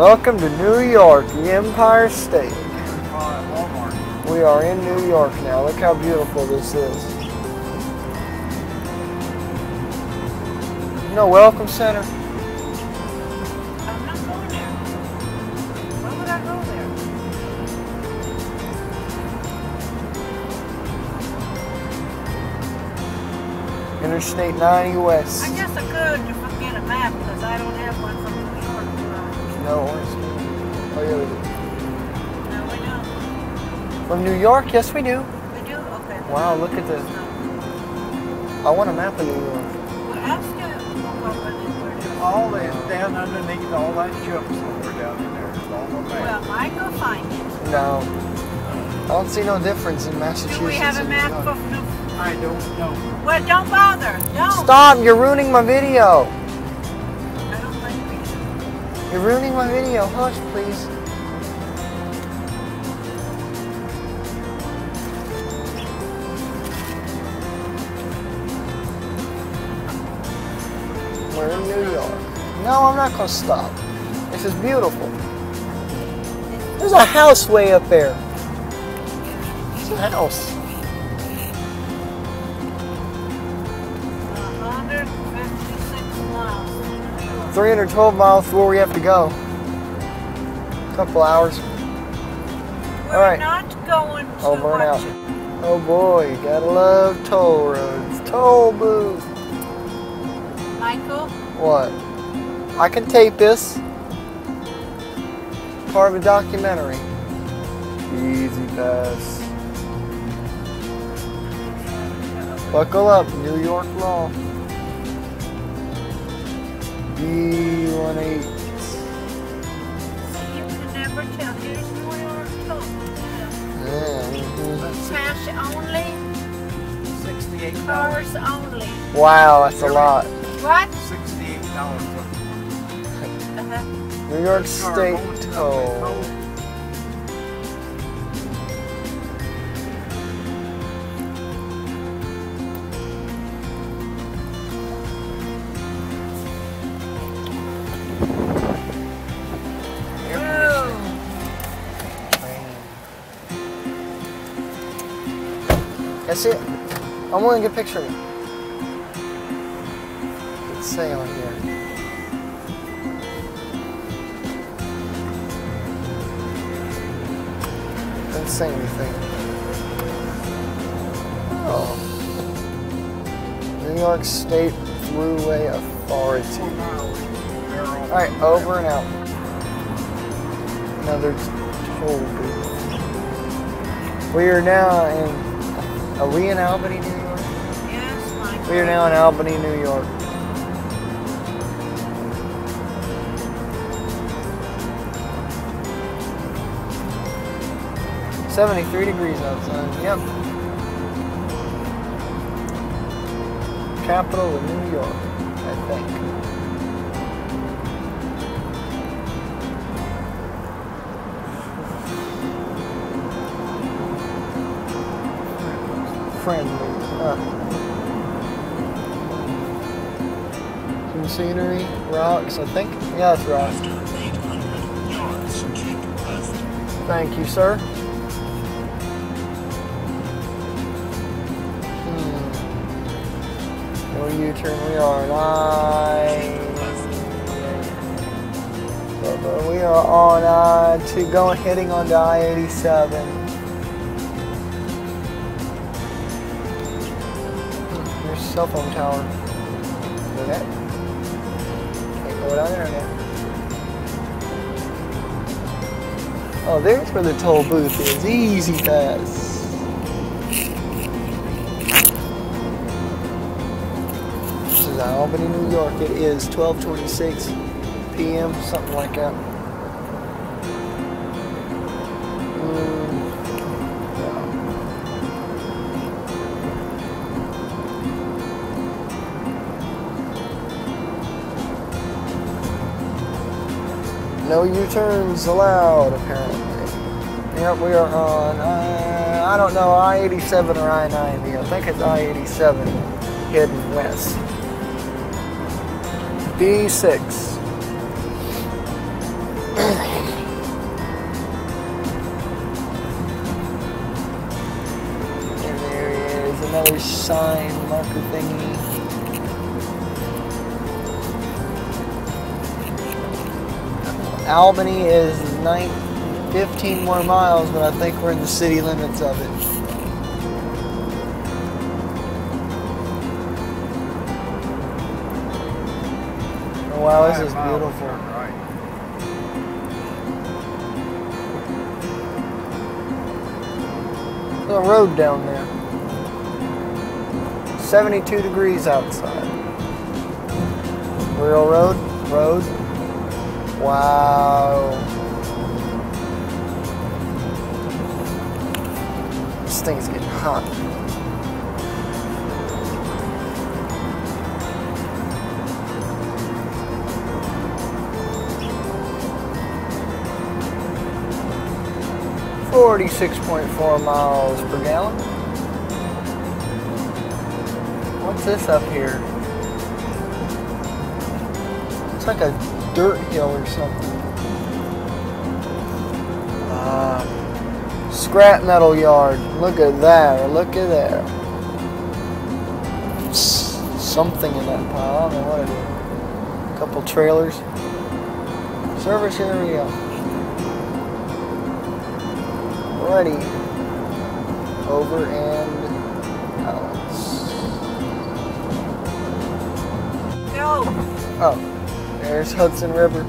Welcome to New York, the Empire State. We are in New York now. Look how beautiful this is. Know, Welcome Center. Interstate 90 West. I guess I could From New York? Yes, we do. We do? Okay. Wow, look at this. I want a map of New York. Well, ask him. Look up and then where it is. All that down underneath all that junk somewhere down in there. It's all the Well. I go find it. No. I don't see no difference in Massachusetts. Do we have a and map of New I don't know. Well, don't bother. Don't. Stop! You're ruining my video. I don't like it. You're ruining my video. Hush, please. New York. No, I'm not gonna stop. This is beautiful. There's a house way up there. It's a house. 156 miles. 312 miles to where we have to go. A Couple hours. We're All right. not going to and watch out. Oh boy, you gotta love toll roads. Toll booth. Michael, What? I can tape this. Part of a documentary. E-ZPass. Buckle up, New York law. B18. you can never tell. Here's New York too. Mhm. Cash only, 68 cars only. Wow, that's a lot. What? $68 Uh-huh. New York State going to the toll. That's it. I'm willing to get a picture of it. Let's say on here. Doesn't say anything. Oh. New York State Thruway Authority. Alright, over and out. Another toll booth. We are now in. Are we in Albany, New York? Yes. We are now in Albany, New York. Seventy-three degrees outside. Yep. Capital of New York, I think. Friendly. Uh, some scenery, rocks, I think. Yeah, it's rocks. Thank you, sir. Hmm. No U-turn. We are on I. We are on I to going heading on to I-87. There's a cell phone tower. Internet. Can't go without internet. Oh, there's where the toll booth is. E-ZPass. Albany, New York. It is 12:26 p.m. Something like that. Mm. No U-turns allowed, apparently. Yep, we are on, uh, I don't know, I-87 or I-90. I think it's I-87 heading west. D6. and there is another sign marker thingy. Albany is 15 more miles, but I think we're in the city limits of it. Wow, this is beautiful. Right. A road down there. 72 degrees outside. Real road? Road? Wow. This thing's getting hot. Forty-six point four miles per gallon. What's this up here? It's like a dirt hill or something. Ah, scrap metal yard. Look at that. Look at that. Something in that pile. I don't know what it is. A Couple trailers. Service area. Ready. Over and out. Go. Oh, there's Hudson River.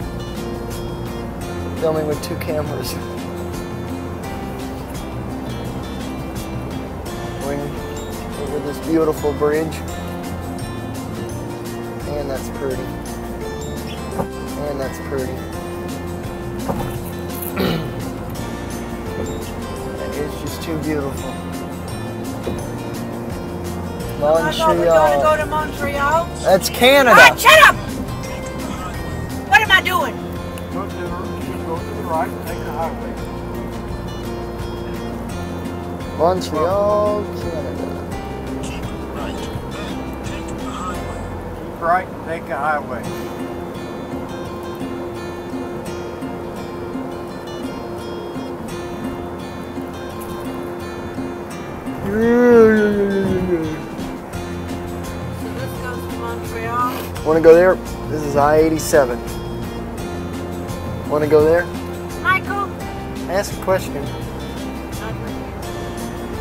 Filming with two cameras. Going over this beautiful bridge. And that's pretty. And that's pretty. Beautiful. I thought we're going to go Montreal. to Montreal. That's Canada. Ah, shut up! What am I doing? Go to the, just go to the right and take the highway. Montreal, Canada. Keep right and take the highway. So this goes to Want to go there? This is I-87. Want to go there? Michael. Ask a question. Not with you.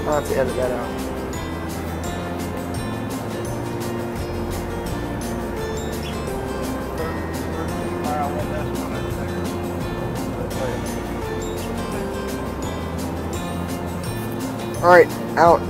I'll have to edit that out. Mile, well, that's what I think. All right, out.